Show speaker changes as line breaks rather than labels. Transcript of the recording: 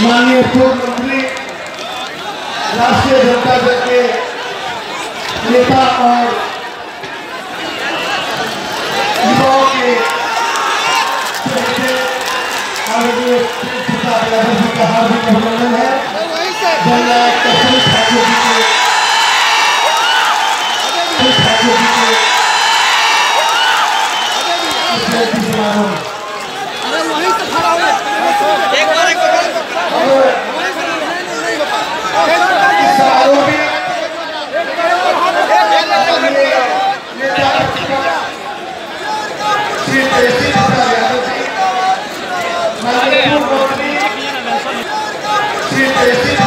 माननीय पूर्व मंत्री राष्ट्रीय जनता दल के नेता और युवाओं के हार्दिक अभिनंदन है। जननायक कपूर ठाकुर जी के ठाकुर जी के जयंती समारोह Thank you.